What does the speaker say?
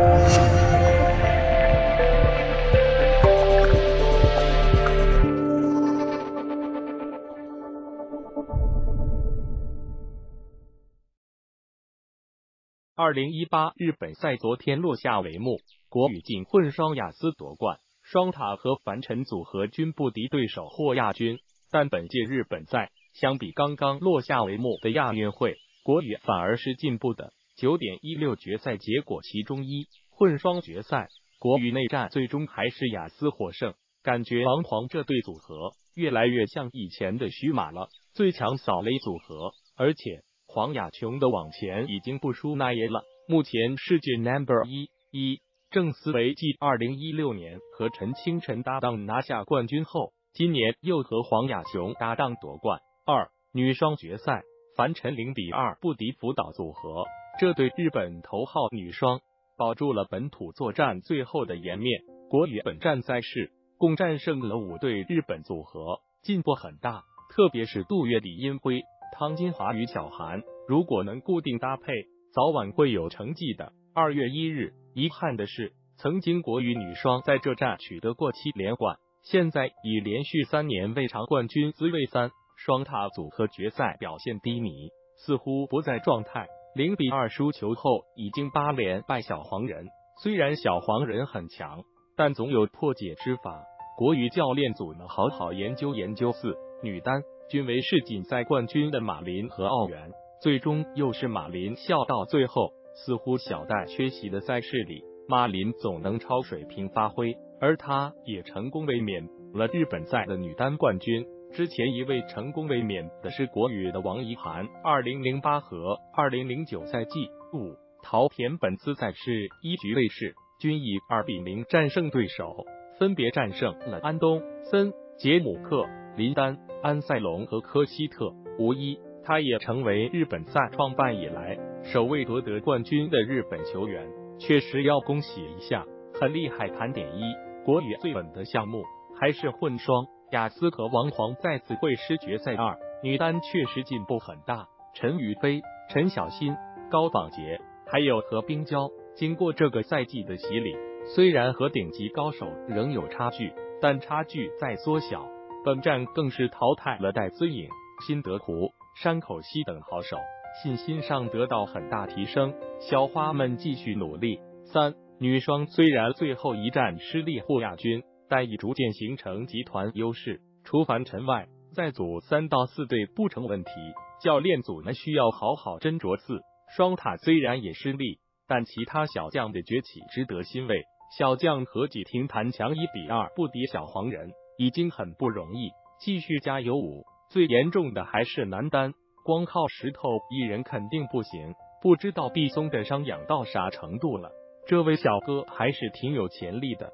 二零一八日本赛昨天落下帷幕，国羽锦混双雅思夺冠，双塔和樊晨组合均不敌对手获亚军。但本届日本赛相比刚刚落下帷幕的亚运会，国羽反而是进步的。九点一六决赛结果其中一混双决赛，国羽内战最终还是雅思获胜，感觉王黄这对组合越来越像以前的徐马了，最强扫雷组合，而且。黄雅琼的网前已经不输那耶了，目前世界 number 一。一郑思维继二零一六年和陈清晨搭档拿下冠军后，今年又和黄雅琼搭档夺冠。二女双决赛，樊晨零比二不敌福岛组合，这对日本头号女双保住了本土作战最后的颜面。国羽本站赛事共战胜了五对日本组合，进步很大，特别是杜月、李英辉。汤金华与小韩如果能固定搭配，早晚会有成绩的。二月一日，遗憾的是，曾经国羽女双在这站取得过七连冠，现在已连续三年未尝冠军滋味。三双塔组合决赛表现低迷，似乎不在状态。零比二输球后，已经八连败小黄人。虽然小黄人很强，但总有破解之法。国羽教练组呢，好好研究研究。四女单。均为世锦赛冠军的马林和奥原，最终又是马林笑到最后。似乎小戴缺席的赛事里，马林总能超水平发挥，而他也成功卫冕了日本赛的女单冠军。之前一位成功卫冕的是国羽的王怡涵，二零零八和二零零九赛季。五桃田本次赛事一局卫士，均以二比零战胜对手，分别战胜了安东森、杰姆克。林丹、安塞龙和科希特，无疑，他也成为日本赛创办以来首位夺得冠军的日本球员，确实要恭喜一下，很厉害。盘点一，国羽最稳的项目还是混双，雅思和王皇再次会师决赛。二，女单确实进步很大，陈雨菲、陈小新、高仿杰，还有何冰娇，经过这个赛季的洗礼，虽然和顶级高手仍有差距，但差距在缩小。本站更是淘汰了戴资颖、辛德胡、山口茜等好手，信心上得到很大提升。小花们继续努力。三女双虽然最后一战失利获亚军，但已逐渐形成集团优势。除凡尘外，在组三到四队不成问题。教练组呢需要好好斟酌。四双塔虽然也失利，但其他小将的崛起值得欣慰。小将何锦婷弹强一比二不敌小黄人。已经很不容易，继续加油！五最严重的还是男单，光靠石头一人肯定不行。不知道毕松的伤养到啥程度了，这位小哥还是挺有潜力的。